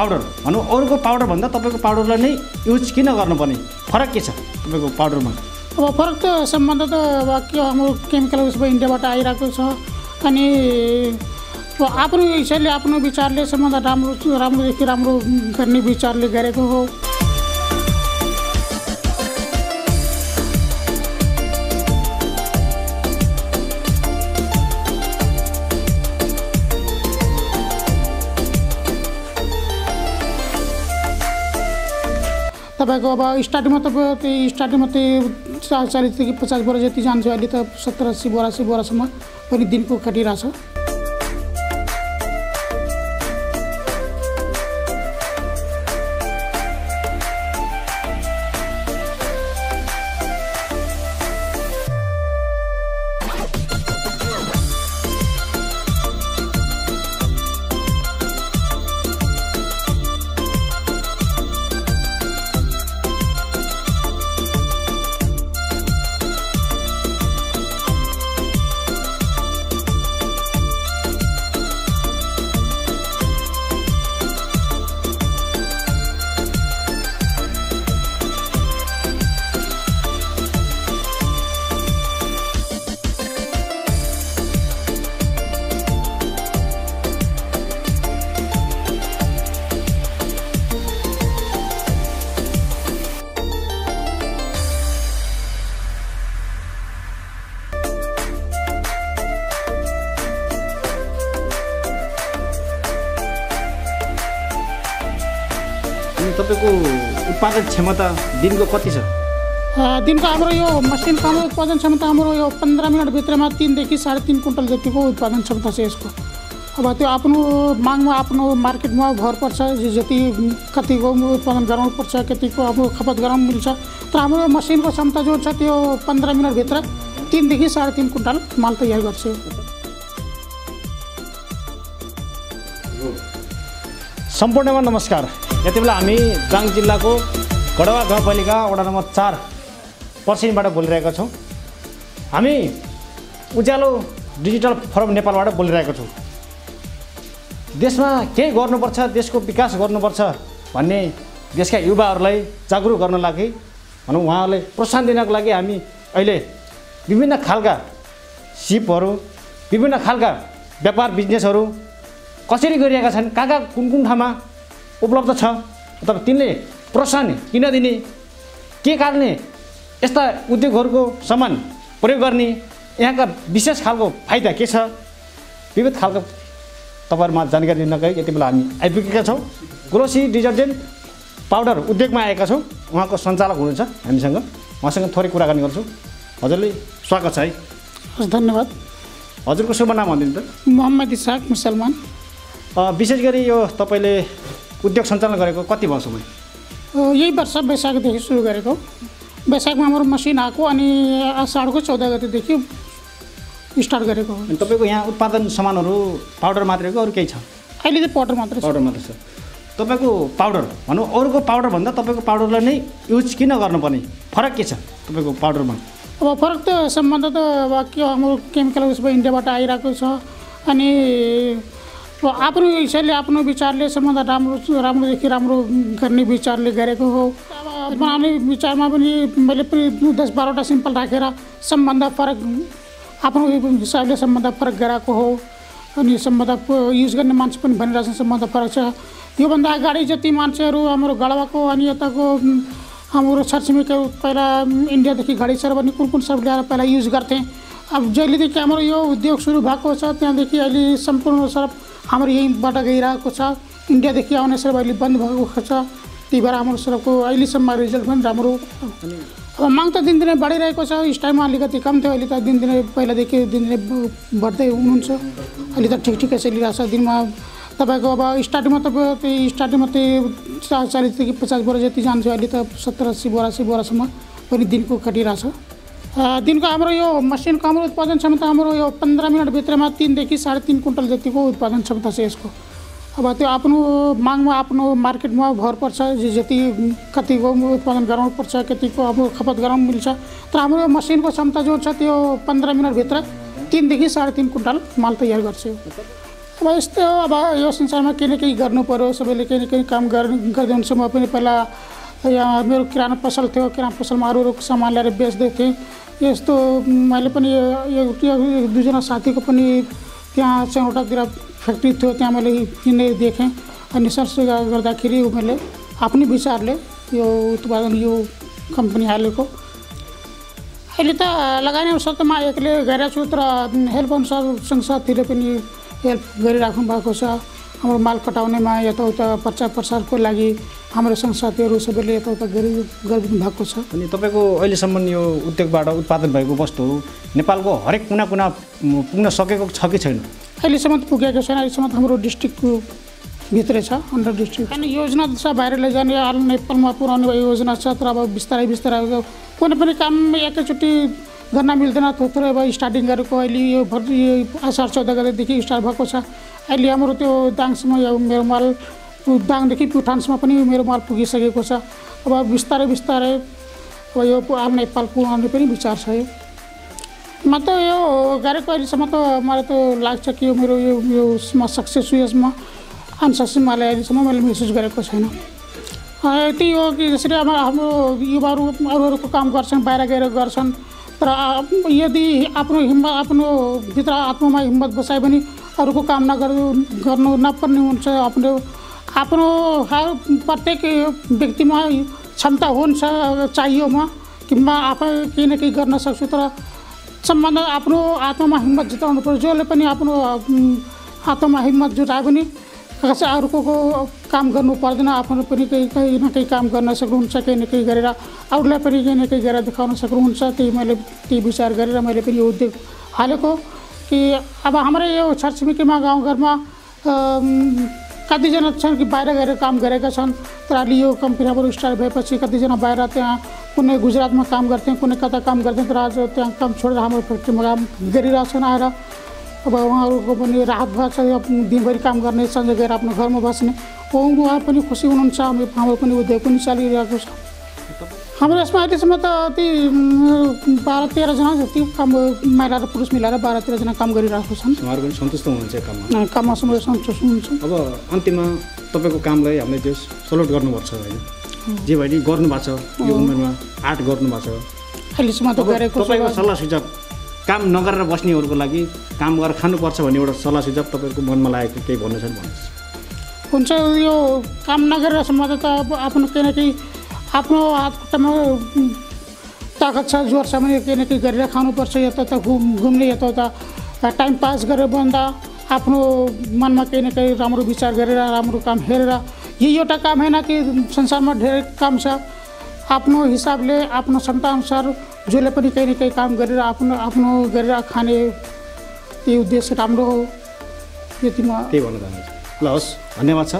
Powder भनौँ अरूको पाउडरभन्दा तपाईँको पाउडरलाई नै युज किन गर्नुपर्ने? फरक के छ तपाईँको पाउडरमा? अब फरक त सम्बन्ध त अब के हाम्रो केमिकल उसमा इन्डियाबाट आइरहेको छ। अनि आफ्नो हिसाबले आफ्नो विचारले सम्बन्ध राम्रो राम्रोदेखि राम्रो गर्ने विचारले गरेको हो। तपाईँको अब स्टार्टिङमा त त्यही स्टार्टिङमा त्यही चालिसदेखि पचास बोरा जति जान्छ अहिले त सत्तर अस्सी बोरा बोरासम्म पनि दिनको खटिरहेछ अनि तपाईँको उत्पादन क्षमता दिनको कति छ? दिनको हाम्रो यो मसिनको हाम्रो उत्पादन क्षमता हाम्रो यो पन्ध्र मिनटभित्रमा तिनदेखि साढे तिन कुन्टल जतिको उत्पादन क्षमता छ यसको। अब त्यो आफ्नो मागमा आफ्नो मार्केटमा भर पर्छ जति कतिको उत्पादन गराउनुपर्छ कतिको अब खपत गराउनु मिल्छ। तर हाम्रो मसिनको क्षमता जो छ त्यो पन्ध्र मिनटभित्र तिनदेखि साढे तिन कुन्टल माल तयार गर्छ। सम्पूर्णमा नमस्कार। यति बेला हामी दाङ जिल्लाको गडवा गाउँपालिका वडा नम्बर चार पर्सिनबाट बोलिरहेका छौँ। हामी उज्यालो डिजिटल फोरम नेपालबाट बोलिरहेका छौँ। देशमा केही गर्नुपर्छ देशको विकास गर्नुपर्छ भन्ने देशका युवाहरूलाई जागरुक गर्न लागि भनौँ उहाँहरूलाई प्रोत्साहन दिनको लागि हामी अहिले विभिन्न खालका सिपहरू विभिन्न खालका व्यापार बिजनेसहरू कसरी गरिरहेका छन् कहाँ कहाँ कुन कुन ठाउँमा उपलब्ध छ। अथवा तिनले प्रोत्साहन किन दिने? के कारणले यस्ता उद्योगहरूको सामान प्रयोग गर्ने? यहाँका विशेष खालको फाइदा के छ? विविध खालको तपाईँहरूमा जानकारी लिनका यति बेला हामी आइपुगेका छौँ। ग्रोसी डिटर्जेन्ट पाउडर उद्योगमा आएका छौँ। उहाँको सञ्चालक हुनुहुन्छ हामीसँग। उहाँसँग थोरै कुराकानी गर्छौँ। हजुरले स्वागत छ है। हस् धन्यवाद। हजुरको शुभ नाम भनिदिनु त। मोहम्मद इसाक मुसलमान। विशेष गरी यो तपाईँले उद्योग सञ्चालन गरेको कति भयो समय? यही वर्ष वैशाखदेखि सुरु गरेको। वैशाखमा हाम्रो मसिन आएको अनि असाढको चौध गतिदेखि स्टार्ट गरेको हो। अनि तपाईँको यहाँ उत्पादन सामानहरू पाउडर मात्रै हो कि अरू केही छ? अहिले चाहिँ पटर मात्रै पाउडर मात्रै छ। तपाईँको पाउडर भनौँ अरूको पाउडरभन्दा तपाईँको पाउडरलाई नै युज किन गर्नुपर्ने? फरक के छ तपाईँको पाउडरमा? अब फरक त सम्बन्ध त अब के हाम्रो केमिकल उसमा इन्डियाबाट आइरहेको छ। अनि आफ्नो हिसाबले आफ्नो विचारले सम्बन्ध राम्रो राम्रोदेखि राम्रो गर्ने विचारले गरेको हो। बनाउने विचारमा पनि मैले पनि दस बाह्रवटा सिम्पल राखेर सम्बन्ध फरक आफ्नो हिसाबले सम्बन्ध फरक गराएको हो। अनि सम्बन्ध युज गर्ने मान्छे पनि भनिरहेको सम्बन्ध फरक छ योभन्दा अगाडि जति मान्छेहरू हाम्रो गढवाको अनि यताको हाम्रो छरछिमेकीहरू पहिला इन्डियादेखि गाडी सर भने कुन कुन सब ल्याएर पहिला युज गर्थे अब जहिलेदेखि हाम्रो यो उद्योग सुरु भएको छ त्यहाँदेखि अहिले सम्पूर्ण सब हाम्रो यहीँबाट गइरहेको छ। इन्डियादेखि आउने सब अहिले बन्द भएको छ। त्यही भएर हाम्रो सबको अहिलेसम्म रिजल्ट पनि राम्रो। अब माग त दिनदिनै बढिरहेको छ। यस टाइममा अलिकति कम थियो। अहिले त दिनदिनै पहिलादेखि दिनदिनै बढ्दै हुनुहुन्छ। अहिले त ठिक ठिकै चलिरहेको छ दिनमा। तपाईँको अब स्टार्टिङमा त त्यही स्टार्टिङमा त्यही चालिसदेखि पचास बोरा जति जान्छ अहिले त सत्तर अस्सी बोरा अस्सी बोरासम्म पनि दिनको खटिरहेछ अ, दिनको हाम्रो यो मसिनको हाम्रो उत्पादन क्षमता हाम्रो यो पन्ध्र मिनटभित्रमा तिनदेखि साढे तिन कुन्टल जतिको उत्पादन क्षमता छ यसको। अब त्यो आफ्नो मागमा आफ्नो मार्केटमा भर पर्छ जति कतिको उत्पादन गराउनुपर्छ कतिको अब खपत गराउनु मिल्छ। तर हाम्रो मसिनको क्षमता जो छ त्यो पन्ध्र मिनटभित्र तिनदेखि साढे तिन कुन्टल माल तयार गर्छ। अब यस्तै हो अब यो संसारमा केही न केही गर्नु पऱ्यो सबैले केही न केही काम गर्दै हुन्छ म पनि पहिला यहाँ मेरो किराना पसल थियो किराना पसलमा अरू अरूको सामान ल्याएर बेच्दै थिएँ। यस्तो मैले पनि यो दुईजना साथीको पनि त्यहाँ चाहिँ एउटातिर फ्याक्ट्री थियो त्यहाँ मैले किने देखेँ। अनि सरसल्लाह गर्दाखेरि मैले आफ्नै विचारले यो उत्पादन यो कम्पनी हालेको। अहिले त लगानी अवसरमा एक्लै गएर छु तर हेल्प अनुसार संस्थातिर पनि हेल्प गरिराख्नु भएको छ। हाम्रो माल कटाउनेमा यताउता प्रचार प्रसारको लागि हाम्रो संस्थाहरू सबैले यताउता गरि गरिदिनु भएको छ। अनि तपाईँको अहिलेसम्म यो उद्योगबाट उत्पादन भएको वस्तुहरू नेपालको हरेक कुना कुना पुग्न सकेको छ कि छैन? अहिलेसम्म त पुगेको छैन अहिलेसम्म त हाम्रो डिस्ट्रिक्टको भित्रै छ अन्डर डिस्ट्रिक्ट। अनि योजना त छ बाहिर लैजाने हाल नेपालमा पुऱ्याउने योजना छ तर अब बिस्तारै बिस्तारै अब कुनै पनि काम एकैचोटि गर्न मिल्दैन थोत्रो अब स्टार्टिङ गरेको अहिले यो भर यो असार चौध गतेदेखि स्टार्ट भएको छ। अहिले हाम्रो त्यो दाङसम्म मेरो माल दाङदेखि प्युठानसम्म पनि मेरो माल पुगिसकेको छ। अब बिस्तारै बिस्तारै अब यो अब नेपाल पुऱ्याउने पनि विचार छ यो। म त यो गरेको अहिलेसम्म त मलाई त लाग्छ कि यो मेरो यो यसमा सक्सेस छु यसमा। अनसक्सेस मलाई अहिलेसम्म मैले महसुस गरेको छैन। यति हो कि जसरी अब हाम्रो युवाहरू अरू अरूको काम गर्छन् बाहिर गएर गर्छन्। तर यदि आफ्नो हिम्मत आफ्नो भित्र आत्मामा हिम्मत बसायो भने अरूको काम नगर्नु गर्नु नपर्ने हुन्छ। आफ्नो आफ्नो हर प्रत्येक व्यक्तिमा क्षमता हुन्छ चाहियोमा कि म आफै केही न केही गर्न सक्छु। तर सम्बन्ध आफ्नो आत्मामा हिम्मत जुटाउनु पर्छ जसले पनि आफ्नो आत्मामा हिम्मत जुटायो भने कसै अर्को काम गर्नु पर्दैन। आफ्नो पनि केही केही न केही काम गर्न सक्नुहुन्छ केही न केही गरेर अरूलाई पनि केही न केही गरेर देखाउन सक्नुहुन्छ। त्यही मैले त्यही विचार गरेर मैले पनि यो उद्योग हालेको। कि अब हाम्रो यो छरछिमेकीमा गाउँघरमा कतिजना छन् कि बाहिर गएर काम गरेका छन् तर अहिले यो कम्पनी हाम्रो स्टार्ट भएपछि कतिजना बाहिर त्यहाँ कुनै गुजरातमा काम गर्थ्यौँ कुनै कता काम गर्थ्यौँ तर आज त्यहाँ काम छोडेर हाम्रो फ्याक्ट्रीमा काम गरिरहेछन् आएर अब उहाँहरूको पनि राहत भएको छ दिनभरि काम गर्ने सन्जय गएर आफ्नो घरमा बस्ने उहाँ पनि खुसी हुनुहुन्छ हामी हाम्रो पनि उद्योग पनि चलिरहेको छ। हाम्रो यसमा अहिलेसम्म त ती उम्, बाह्र तेह्रजना जति काम महिला र पुरुष मिलाएर बाह्र तेह्रजना काम गरिरहेको छन् उहाँहरू पनि सन्तुष्ट हुनुहुन्छ काममा काममा समय सन्तोष हुनुहुन्छ। अब अन्तिममा तपाईँको कामलाई हामीले त्यो सलोट गर्नुपर्छ होइन? जे भए नि गर्नुभएको छ यो उमेरमा आर्ट गर्नुभएको छ। अहिलेसम्म त गरेको तपाईँको सल्लाह सुझाव काम नगरेर बस्नेहरूको लागि काम गरेर खानुपर्छ भन्ने एउटा सल्लाह सुझाव तपाईँको मनमा लागेको केही भन्नु छ भने भन्नुहोस्। हुन्छ यो काम नगरेसम्म त अब आफ्नो केही न केही आफ्नो हात खुट्टामा उम्, ताकत छ जोर छ भने केही न केही गरेर खानुपर्छ यता घुम घुम्ने यताउता। टाइम पास गरेर बन्दा आफ्नो मनमा केही न केही राम्रो विचार गरेर राम्रो काम हेरेर। यही एउटा काम होइन कि संसारमा धेरै काम छ। आफ्नो हिसाबले आफ्नो क्षमताअनुसार जसले पनि केही न केही काम गरेर आफ्नो आफ्नो गरेर खाने त्यो उद्देश्य राम्रो हो। यति म त्यही भन्न चाहनुहुन्छ ल हस् धन्यवाद छ।